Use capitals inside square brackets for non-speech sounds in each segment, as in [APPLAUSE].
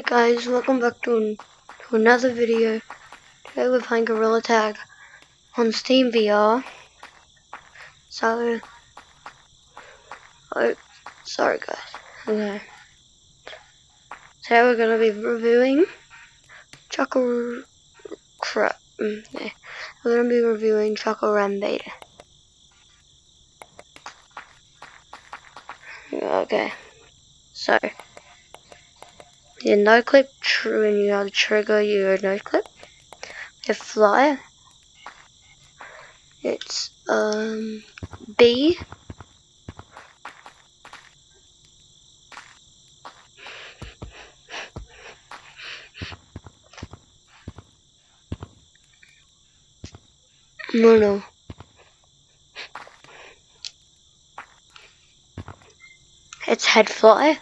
Hey guys, welcome back to, to another video. Today we're playing Gorilla Tag on Steam VR. So, oh, sorry guys. Okay. Today we're gonna be reviewing Choco Crap. Mm, yeah. We're gonna be reviewing Choco Ram Beta. Okay. So. Your no clip, true, and you have to trigger your no clip. Your fly, it's um B. No, no. It's head fly.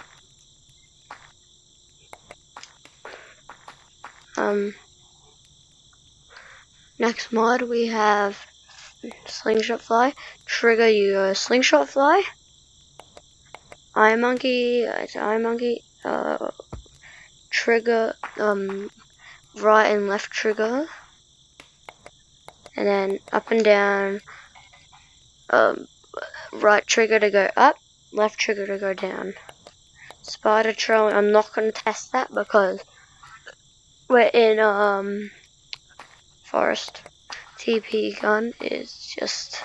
Um, next mod we have slingshot fly. Trigger you go slingshot fly. Eye monkey, eye monkey. Uh, trigger um right and left trigger, and then up and down. Um, right trigger to go up, left trigger to go down. Spider trail. I'm not gonna test that because we're in um forest. TP gun is just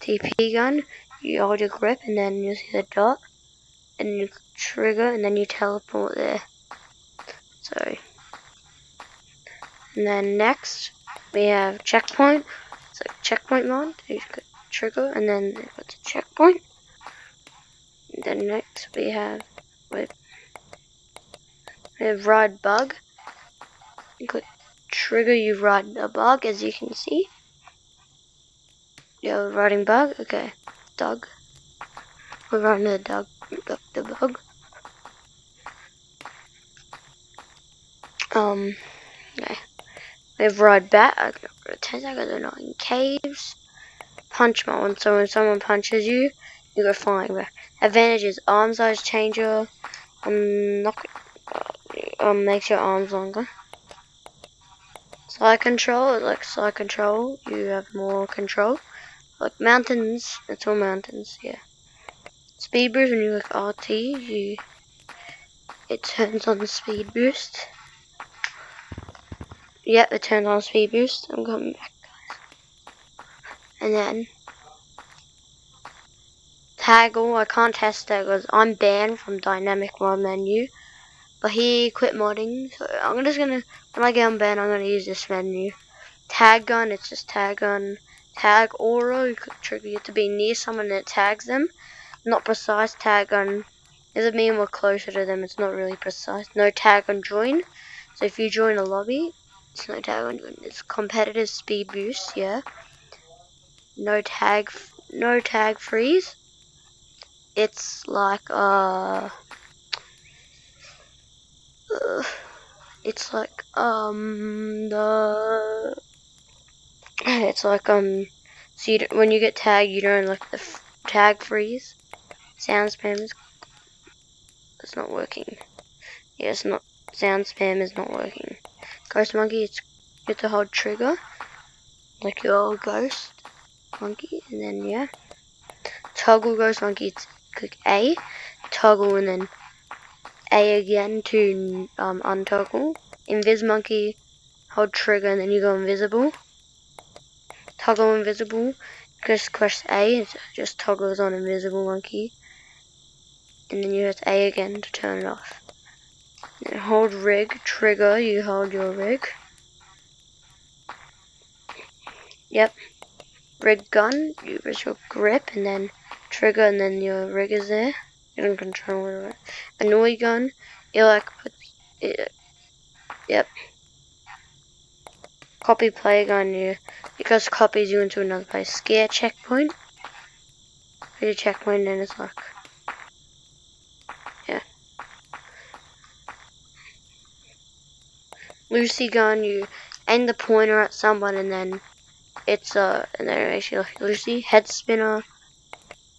TP gun. You hold your grip and then you see the dot and you trigger and then you teleport there. So and then next we have checkpoint. It's like checkpoint mod. You trigger and then it's a checkpoint. And then next we have we have ride bug click trigger, you ride a bug, as you can see. You're riding bug, okay. Dog. We're riding the dog, the bug. Um, okay. We have ride bat, I can pretend I they're not in caves. Punch mode, so when someone punches you, you go flying back. Advantage is arm size changer. Um, knock, uh, um, makes your arms longer. Side control, it like side control, you have more control. Like mountains, it's all mountains, yeah. Speed boost, when you like RT, you it turns on the speed boost. Yep, it turns on speed boost. I'm coming back, guys. And then toggle, I can't test that because I'm banned from dynamic mod menu. But he quit modding, so I'm just gonna, when I get unbanned, I'm gonna use this menu. Tag gun, it's just tag gun. Tag aura, you could trigger to be near someone that tags them. Not precise tag gun. Doesn't mean we're closer to them, it's not really precise. No tag on join. So if you join a lobby, it's no tag on join. It's competitive speed boost, yeah. No tag, no tag freeze. It's like, uh, [SIGHS] it's like um the [SIGHS] it's like um so you when you get tagged you don't like the tag freeze? Sound spam is it's not working. Yeah it's not sound spam is not working. Ghost monkey it's you have to hold trigger. Like your old ghost monkey and then yeah. Toggle ghost monkey it's click A. Toggle and then a again to um, untoggle. Invis monkey, hold trigger and then you go invisible. Toggle invisible, just press A, it just toggles on invisible monkey. And then you hit A again to turn it off. Hold rig, trigger, you hold your rig. Yep. Rig gun, you press your grip and then trigger and then your rig is there. You don't control it. Annoy gun, like put it, yep. Copy play gun you It because copies you into another place. Scare checkpoint. Put your checkpoint and it's like yeah. Lucy gun you aim the pointer at someone and then it's uh and then actually like Lucy head spinner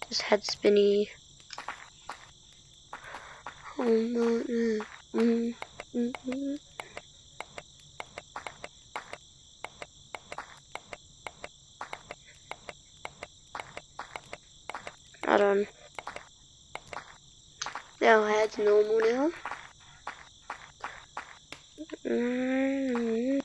just head spinny Mm-hmm. Hold on. Now head's normal now. Mm -hmm.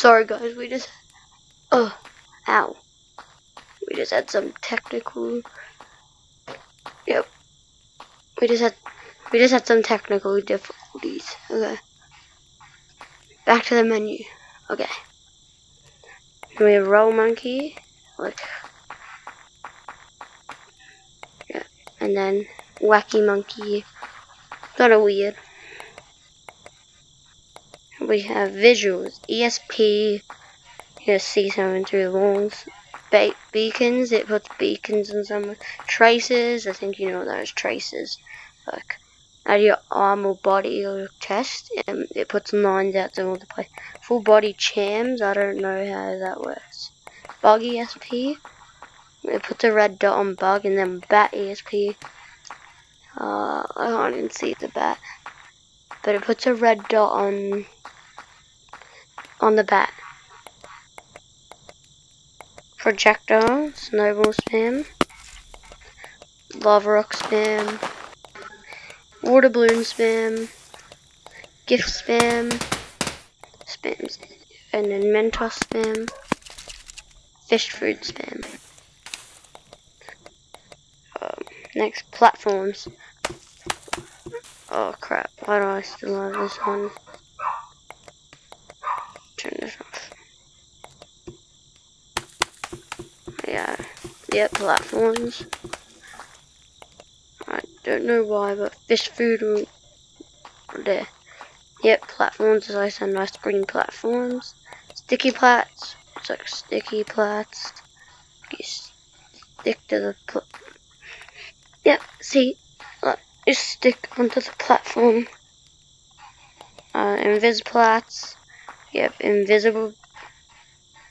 Sorry guys, we just, oh, ow. We just had some technical, yep. We just had, we just had some technical difficulties, okay. Back to the menu, okay. And We have roll monkey, like, yeah, and then wacky monkey, kind of weird we have visuals, ESP, you see something through the walls, Be beacons, it puts beacons in some traces, I think you know there's traces, like out of your arm or body or chest, and it puts lines out to multiply. Full body chams, I don't know how that works. Bug ESP, it puts a red dot on bug, and then bat ESP, uh, I can't even see the bat, but it puts a red dot on on the back. Projectile, snowball spam, lava rock spam, water balloon spam, gift spam, spam, and then Mentos spam, fish food spam. Um, next, platforms. Oh crap, why do I still have this one? turn this off. Yeah, yeah, platforms. I don't know why, but fish food there. Yep, platforms, as I said, nice green platforms. Sticky plats, it's like sticky plats. You stick to the pl Yep, see, look, you stick onto the platform. Uh, plats. You have invisible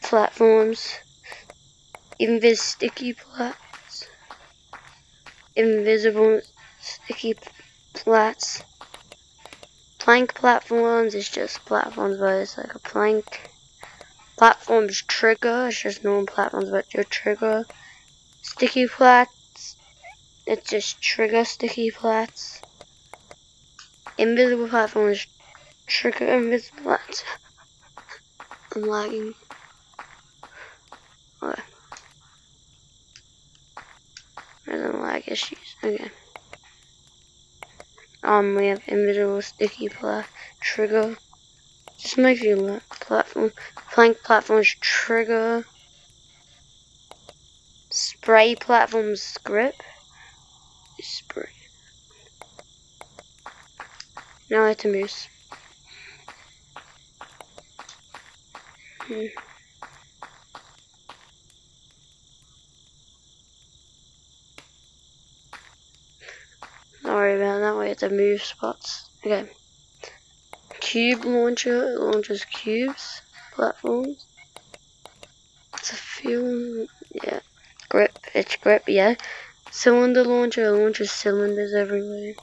platforms, invis sticky plats, invisible sticky plats. Plank platforms is just platforms, but it's like a plank. Platforms trigger, it's just normal platforms, but your trigger. Sticky plats, it's just trigger sticky plats. Invisible platforms trigger invisible plats. [LAUGHS] I'm lagging. Okay. There's some lag issues. Okay. Um, we have invisible sticky pla trigger. Just makes you look. Platform, plank platforms trigger. Spray platforms grip. Spray. Now I have to move. Hmm. Sorry about that, we have to move spots. Okay. cube launcher. Launches cubes, platforms. It's a fuel, yeah. Grip, it's grip, yeah. Cylinder launcher launches cylinders everywhere.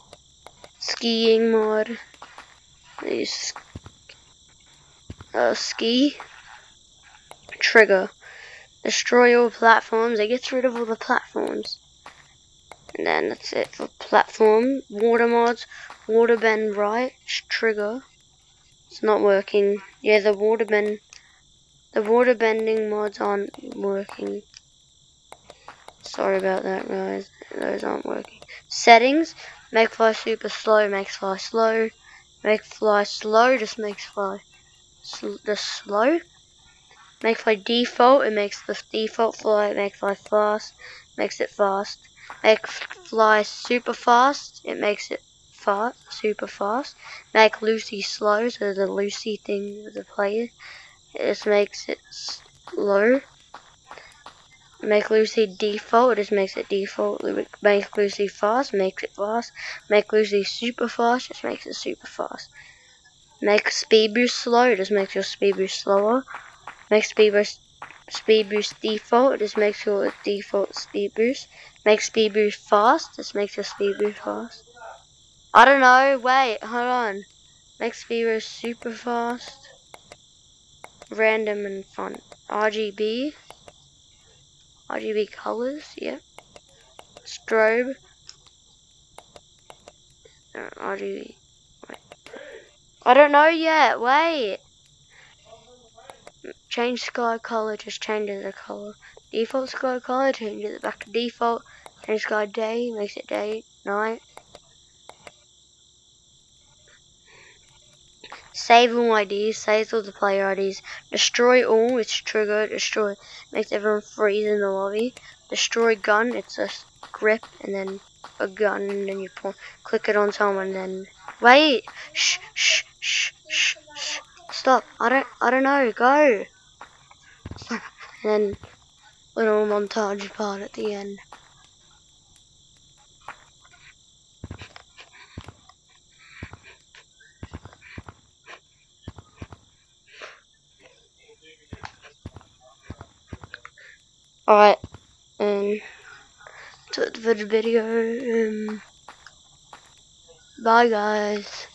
Skiing mod. These uh, ski. Trigger. Destroy all platforms. It gets rid of all the platforms. And then that's it for platform. Water mods. Water bend right. Trigger. It's not working. Yeah, the water bend. The water bending mods aren't working. Sorry about that, guys. Those aren't working. Settings. Make fly super slow. Makes fly slow. Make fly slow. Just makes fly sl the slow. Make fly default. It makes the default fly. Make fly fast. Makes it fast. Make fly super fast. It makes it fast, super fast. Make Lucy slow. So the Lucy thing with the player. It just makes it slow. Make Lucy default, it just makes it default. Make Lucy fast, makes it fast. Make Lucy super fast, just makes it super fast. Make speed boost slow, it just makes your speed boost slower. Make speed boost speed boost default, it just makes your default speed boost. Make speed boost fast, just makes your speed boost fast. I don't know, wait, hold on. Make speed boost super fast. Random and fun. RGB. RGB colors, yep. Strobe. Uh, RGB. Wait. I don't know yet, wait. Change sky color, just changes the color. Default sky color, changes it back to default. Change sky day, makes it day, night. Save all IDs, saves all the player IDs. Destroy all, it's trigger, destroy, makes everyone freeze in the lobby. Destroy gun, it's a grip and then a gun and then you point, click it on someone and then, wait, shh, shh, shh, shh, shh, stop, I don't, I don't know, go. [LAUGHS] And then little montage part at the end. Alright, um, for the video, um, bye guys.